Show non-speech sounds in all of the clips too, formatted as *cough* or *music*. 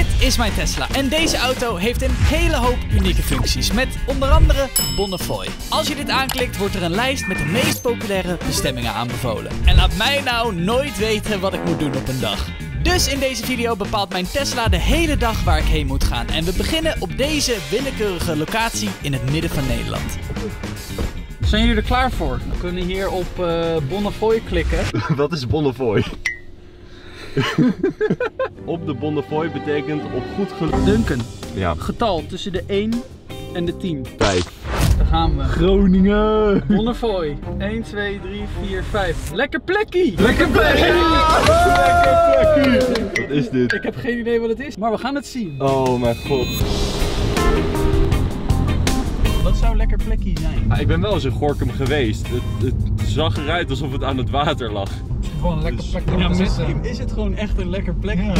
Dit is mijn Tesla en deze auto heeft een hele hoop unieke functies met onder andere Bonnefoy. Als je dit aanklikt wordt er een lijst met de meest populaire bestemmingen aanbevolen. En laat mij nou nooit weten wat ik moet doen op een dag. Dus in deze video bepaalt mijn Tesla de hele dag waar ik heen moet gaan. En we beginnen op deze willekeurige locatie in het midden van Nederland. Zijn jullie er klaar voor? We kunnen hier op uh, Bonnefoy klikken. *laughs* Wat is Bonnefoy? *laughs* op de Bonnefoy betekent op goed geluk. Duncan, Ja, getal tussen de 1 en de 10. vijf. Daar gaan we. Groningen! Bonnefoy. 1, 2, 3, 4, 5. Lekker plekkie! Lekker plek! Lekker plekkie! Wat is dit? Ik heb geen idee wat het is, maar we gaan het zien. Oh mijn god. Lekker plekkie zijn? Ah, ik ben wel eens in Gorkum geweest. Het, het zag eruit alsof het aan het water lag. Gewoon een lekker plekje om Ja, te misschien zitten. is het gewoon echt een lekker plekje.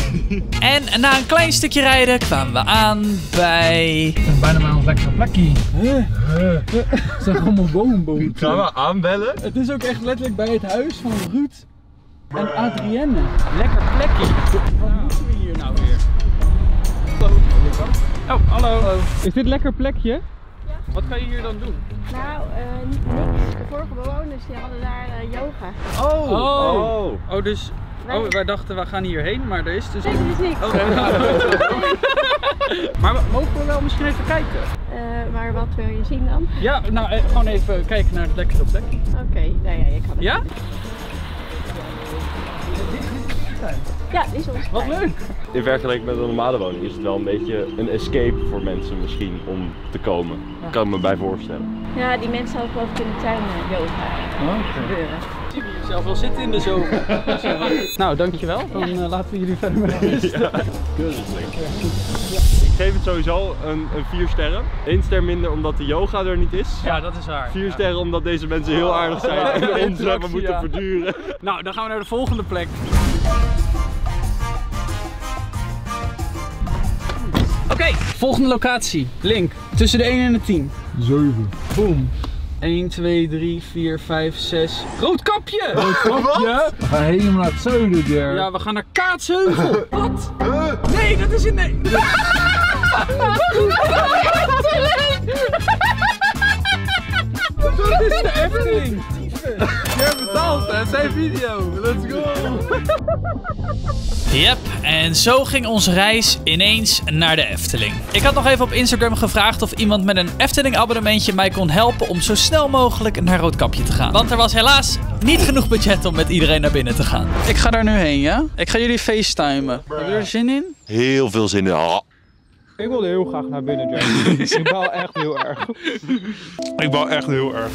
En na een klein stukje rijden kwamen we aan bij... Het is bijna maar ons lekkere plekje. Het zijn allemaal boomboom. Gaan we aanbellen? Het is ook echt letterlijk bij het huis van Ruud en Adrienne. Lekker plekje. Wat moeten we hier nou weer? Oh, hallo. Is dit lekker plekje? Wat kan je hier dan doen? Nou, eh, niks. De vorige bewoners die hadden daar eh, yoga. Oh. Oh. Oh, dus... Oh, wij dachten we gaan hierheen, maar er is dus... Nee, dat is niks. *laughs* Maar we- mogen we wel misschien even kijken? Eh, maar wat wil je zien dan? Ja, nou gewoon even kijken naar het lekkere plekje. Oké, nou ja, je kan het. Ja? Ja, die is ons. Wat leuk! In vergelijking met een normale woning is het wel een beetje een escape voor mensen misschien om te komen. Kan ik me bij voorstellen. Ja, die mensen hadden geloof ik in de tuin eh, yoga gebeuren. Zie je jezelf wel zitten in de zomer. *laughs* nou, dankjewel. Dan eh, laten we jullie verder met rust. Ik geef het sowieso een, een 4 sterren. 1 ster minder omdat de yoga er niet is. Ja, dat is waar. 4 sterren omdat deze mensen heel aardig zijn *laughs* en ons hebben moeten ja. verduren. Nou, dan gaan we naar de volgende plek. Oké, volgende locatie. Link. Tussen de 1 en de 10. 7. Boom. 1, 2, 3, 4, 5, 6. Roodkapje! *laughs* Kopje. We gaan helemaal naar het zuiden, der. Ja, we gaan naar Kaatsheuvel. *laughs* Wat? Nee, dat is in nee. *laughs* Dat is de Efteling. Je hebt betaald, hè? Zijn video. Let's go. Yep, en zo ging onze reis ineens naar de Efteling. Ik had nog even op Instagram gevraagd of iemand met een Efteling abonnementje mij kon helpen om zo snel mogelijk naar Roodkapje te gaan. Want er was helaas niet genoeg budget om met iedereen naar binnen te gaan. Ik ga daar nu heen, ja? Ik ga jullie facetimen. Heb je er zin in? Heel veel zin in. Oh. Ik wilde heel graag naar binnen, Jerry. *laughs* ik baal echt heel erg. Ik baal echt heel erg.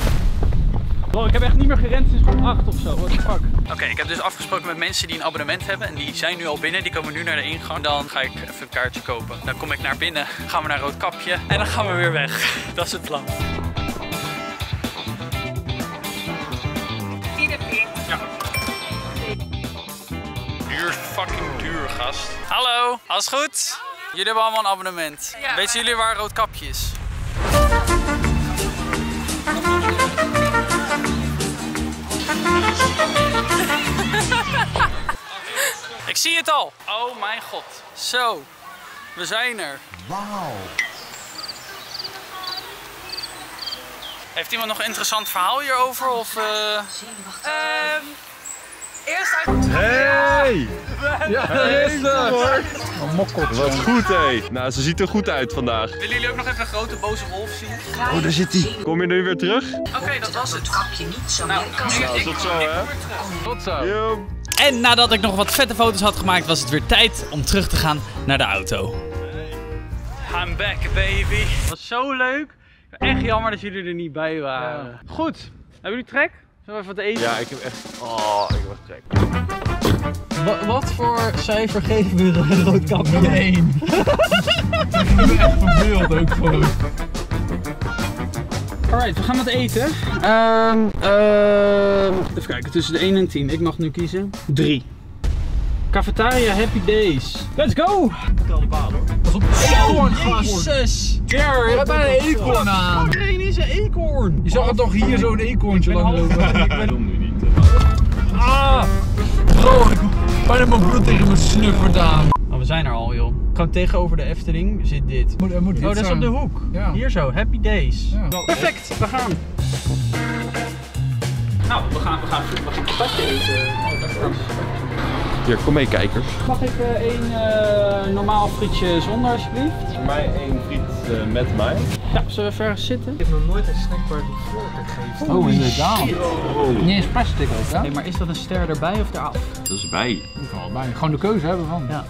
Bro, ik heb echt niet meer gerend sinds groep 8 of zo. What the fuck? Oké, ik heb dus afgesproken met mensen die een abonnement hebben. En die zijn nu al binnen. Die komen nu naar de ingang. Dan ga ik even een kaartje kopen. Dan kom ik naar binnen. Gaan we naar Roodkapje. En dan gaan we weer weg. *laughs* Dat is het plan. Ja. Duur is fucking duur, gast. Hallo, alles goed? Jullie hebben allemaal een abonnement. Weten jullie waar Roodkapje is? Zie het al. Oh mijn god. Zo. We zijn er. Wauw. Heeft iemand nog een interessant verhaal hierover? Of, eh, Hey! *laughs* Ja, dat is het. Een mokkeltje. Wat goed hé. Nou, ze ziet er goed uit vandaag. Willen jullie ook nog even een grote boze wolf zien? Oh, daar zit hij. Kom je nu weer terug? Oké, dat was het. kapje niet zo Nou, ik, Nou, ik, tot zo hè. Tot zo. Yo. En nadat ik nog wat vette foto's had gemaakt, was het weer tijd om terug te gaan naar de auto. I'm back, baby. Het was zo leuk. Echt jammer dat jullie er niet bij waren. Goed. Hebben jullie trek? Zullen we even wat eten? Ja, ik heb echt... Oh, ik heb echt trek. Wa- wat voor cijfer geven we een *laughs* roodkapje? 1. *laughs* Ik ben echt verveeld ook gewoon. Alright, we gaan wat eten. Ehm, ehm, even kijken, tussen de 1 en 10. Ik mag nu kiezen. 3. Cafetaria Happy Days. Let's go! Eekhoorn, gast. Jezus! Ger, je hebt bijna een eekhoorn aan. Iedereen is een eekhoorn. Je zag er toch hier zo'n eekhoorntje lang lopen. ik ben- *laughs* nu niet. Ah! Bro, ik heb bijna mijn bloed tegen mijn snuffert aan. Oh, we zijn er al, joh. Gewoon tegenover de Efteling zit dit. Moet, moet Oh, dat is op de hoek. Ja. Hier zo, Happy Days. Ja. Perfect, we gaan. Nou, we gaan, we gaan, we gaan patatje eten. Oh, dat is. Hier, kom mee kijkers. Mag ik eh, één eh, normaal frietje zonder alsjeblieft? Voor mij één friet eh, met mij. Ja, zullen we ver zitten? Ik heb nog nooit een snackbar die voorkeur geeft. Oh, inderdaad. Niet eens plastic ook, hè? Nee, maar is dat een ster erbij of eraf? Dat is bij. Vooral bij. Gewoon de keuze hebben van. Ja.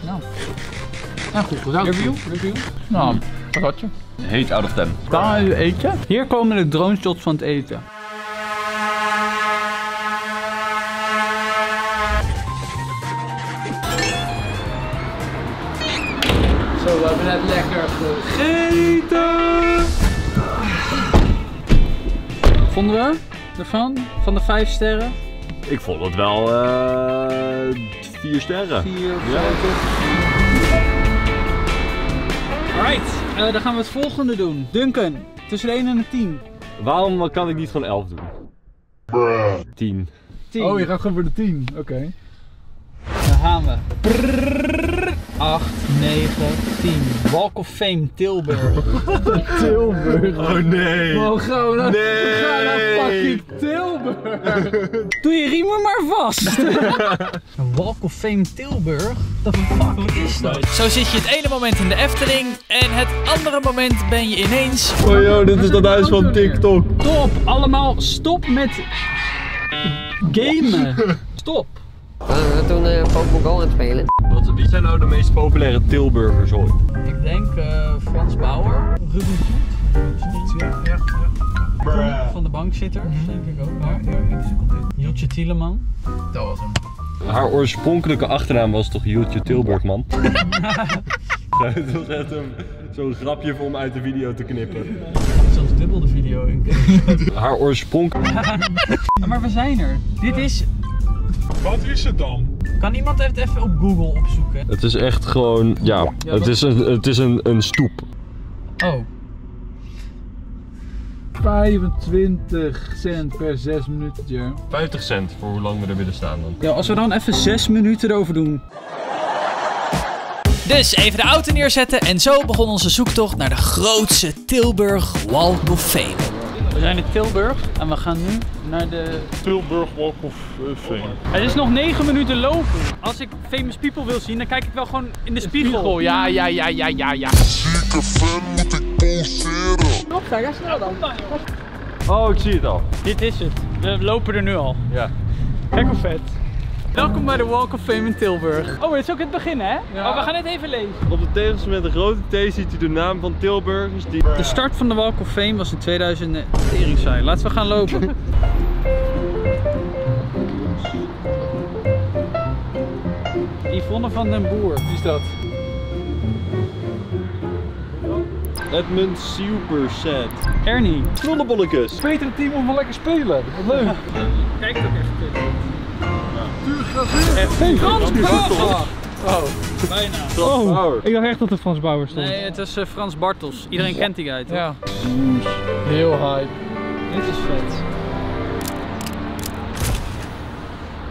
Nou. Ja, goed gedaan. Review? Review. Nou, patatje. Heet out of 10. Kan u eten? Hier komen de drone shots van het eten. Zo, we hebben net lekker gegeten. Vonden we ervan? Van de vijf sterren? Ik vond het wel eh vier sterren. Vier, Ja. Alright, eh, dan gaan we het volgende doen. Duncan, tussen de 1 en de 10. Waarom kan ik niet gewoon 11 doen? 10. 10. Oh, je gaat gewoon voor de 10. Oké. Daar gaan we. 8, 9, 10. Walk of Fame Tilburg. *laughs* Tilburg. Oh nee. Oh, gaan we naar, Nee. we gaan naar fucking Tilburg. Doe je riemen maar vast. *laughs* Een Walk of Fame Tilburg? What the fuck is dat? Zo zit je het ene moment in de Efteling en het andere moment ben je ineens... Oh joh, dit is dat huis van TikTok. Stop! Allemaal stop met gamen. *laughs* Stop. We toen eh Pokémon Go aan het spelen. Wat, wie zijn nou de meest populaire Tilburgers ooit? Ik denk eh, Frans Bauer. Ruben Zoet. Ja, ja, ja. Van de bankzitters, denk ik ook. Ja, ja, ja. Jotje Tieleman. Dat was hem. Haar oorspronkelijke achternaam was toch Jultje Tilburg, man? *laughs* Het was echt een- zo'n grapje voor om uit de video te knippen. Zelfs dubbel de video in. Haar oorsprong... *laughs* maar we zijn er. Dit is... Wat is het dan? Kan iemand het even op Google opzoeken? Het is echt gewoon, ja, het is een, het is een, een stoep. Oh. 25 cent per 6 minuten. 50 cent voor hoe lang we er willen staan dan. Ja, als we dan even zes minuten erover doen. Dus even de auto neerzetten en zo begon onze zoektocht naar de grootste Tilburg Walk of Fame. We zijn in Tilburg en we gaan nu naar de... Tilburg Walk of Fame. Het is nog 9 minuten lopen. Als ik famous people wil zien, dan kijk ik wel gewoon in de spiegel. Ja, ja, ja, ja, ja, ja. Oh, ik zie het al. Dit is het. We lopen er nu al. Ja. Kijk hoe vet. Welkom bij de Walk of Fame in Tilburg. Oh, dit is ook het begin, hè? Ja. Oh, we gaan het even lezen. Op de tegels met een grote T ziet u de naam van Tilburgers die... De start van de Walk of Fame was in 2000. Tering saai. Laten we gaan lopen. *laughs* Yvonne van den Boer. Wie is dat? Edmund Super Set. Ernie. Knollenbolletjes. Betere team om wel lekker spelen. Wat leuk. *laughs* Kijkt ook echt kut. Hey, Frans Bauer. Oh, bijna. Oh, ik dacht echt dat het Frans Bauer stond. Nee, het is eh, Frans Bartels. Iedereen kent die guy, toch? Ja. Heel hype. Dit is vet.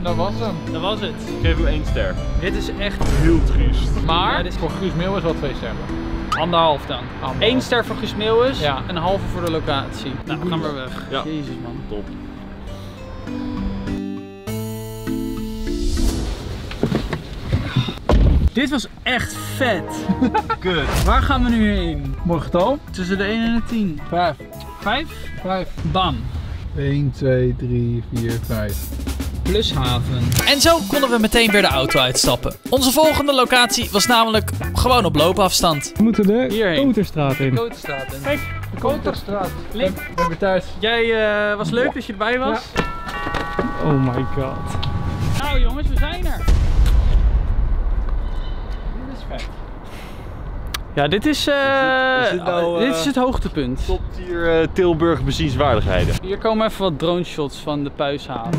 Dat was hem. Dat was het. Ik geef hem één ster. Dit is echt... Heel triest. Maar Ja, dit is- voor Guus Meeuwis wel twee sterren. Anderhalf dan. Anderhalf. Eén ster voor Guus Meeuwis, Ja. een halve voor de locatie. Nou, we gaan weer weg. Ja. Jezus man. Top. Dit was echt vet. *laughs* Kut. Waar gaan we nu heen? Mooi getal. Tussen de 1 en de 10. Vijf. 5? Vijf. Bam. 1, 2, 3, 4, 5. Plushaven. En zo konden we meteen weer de auto uitstappen. Onze volgende locatie was namelijk gewoon op loopafstand. We moeten de Hierheen. Koterstraat in. Kotenstraat. Kijk, De Koterstraat. Link. Ik ben weer thuis. Jij eh, was leuk dat je erbij was. Oh my god. Nou jongens, we zijn er. Dit is vet. Ja, dit is, eh, Is dit nou, dit eh, is het hoogtepunt. Top tier eh, Tilburg bezienswaardigheden. Hier komen even wat drone shots van de puishaven.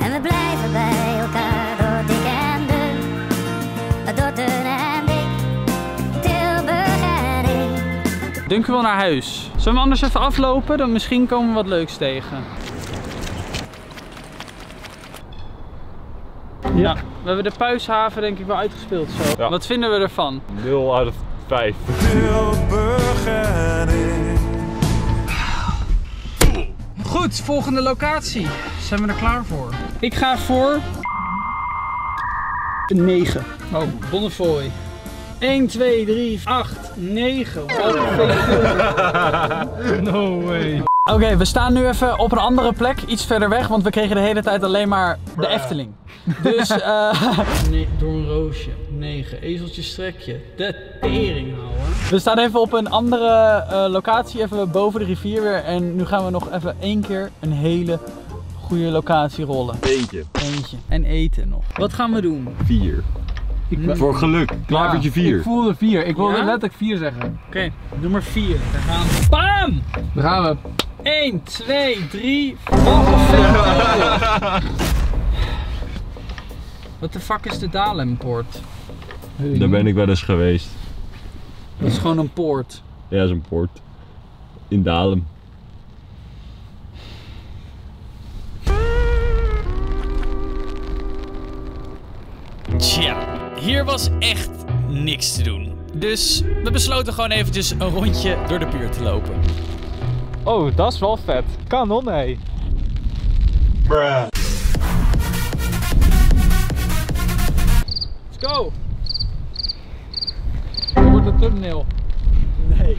En we blijven bij elkaar door dik en dun. Door dun en dik. Tilburg en ik. Duncan wil naar huis. Zullen we anders even aflopen? Dan misschien komen we wat leuks tegen. Ja, We hebben de Puishaven denk ik wel uitgespeeld zo. Ja. Wat vinden we ervan? 0 uit of 5. Goed, volgende locatie. Zijn we er klaar voor? Ik ga voor... Een 9. Oh, Bonnefoy. 1, 2, 3, 8, 9. No way. Oké, we staan nu even op een andere plek, iets verder weg, want we kregen de hele tijd alleen maar de Efteling. Dus, eh. *laughs* nee, door een roosje. 9. Ezeltje strekje. De tering houden. We staan even op een andere eh, locatie, even boven de rivier weer. En nu gaan we nog even één keer een hele goede locatie rollen. Eentje. Eentje. En eten nog. Wat gaan we doen? 4. Voor geluk. Klavertje 4. voelde 4. Ik wilde Ja? letterlijk 4 zeggen. Oké, nummer 4. Daar gaan we. Bam! Daar gaan we. 1, 2, 3. Wat de fuck is de Dalempoort? Daar ben ik wel eens geweest. Dat is gewoon een poort. Ja, dat is een poort. In Dalem. Tja, hier was echt niks te doen. Dus we besloten gewoon eventjes een rondje door de buurt te lopen. Oh, dat is wel vet. Kanon, hé. Let's go. Thumbnail. Nee.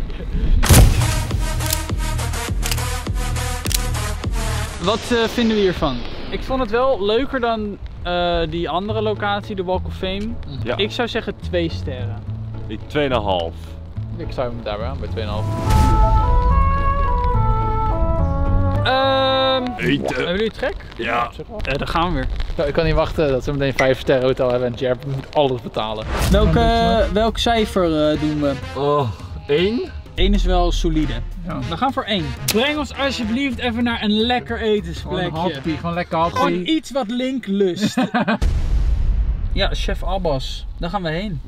Wat eh, vinden we hiervan? Ik vond het wel leuker dan eh, die andere locatie, de Walk of Fame. Ja. Ik zou zeggen twee sterren. Ik 2,5. Ik zou hem daarbij aan bij 2,5. Ehm Eten. hebben jullie het gek? Ja. Ja, daar gaan we weer. Nou, ik kan niet wachten dat ze meteen 5 sterren hotel hebben en Jerp moet alles betalen. Welk, eh, welk cijfer eh, doen we? Oh, 1? 1 is wel solide. Ja. We gaan voor 1. Breng ons alsjeblieft even naar een lekker Gewoon etensplekje. happy, gewoon lekker happy. Gewoon iets wat Link lust. *laughs* ja, chef Abbas. Daar gaan we heen.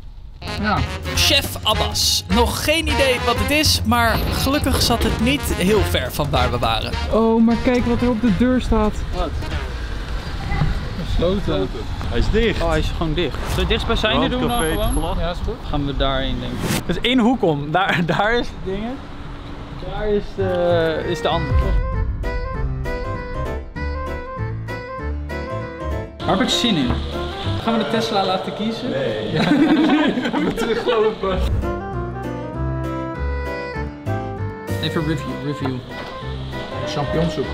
Ja. Chef Abbas. Nog geen idee wat het is, maar gelukkig zat het niet heel ver van waar we waren. Oh, maar kijk wat er op de deur staat. Wat? Gesloten. Hij is dicht. Oh, hij is gewoon dicht. Zullen we dichtstbijzijnde doen dan Brandcafé het gewoon? Glas. Ja, is goed. Gaan we daarheen denk ik. Dus één hoek om. Daar, daar is het dingen. Daar is de, is de andere. Waar heb ik zin in? Gaan we de Tesla laten kiezen? Nee. *laughs* Teruglopen. Even review, review. Champignonsoep.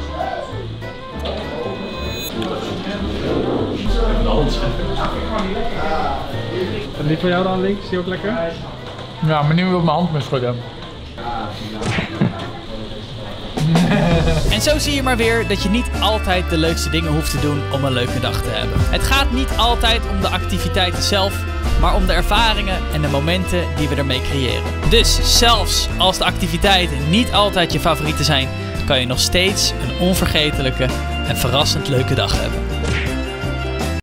En die voor jou dan links, is die ook lekker? Ja, maar nu wil ik mijn hand mee schudden. *laughs* En zo zie je maar weer dat je niet altijd de leukste dingen hoeft te doen om een leuke dag te hebben. Het gaat niet altijd om de activiteiten zelf, maar om de ervaringen en de momenten die we ermee creëren. Dus zelfs als de activiteiten niet altijd je favorieten zijn, kan je nog steeds een onvergetelijke en verrassend leuke dag hebben.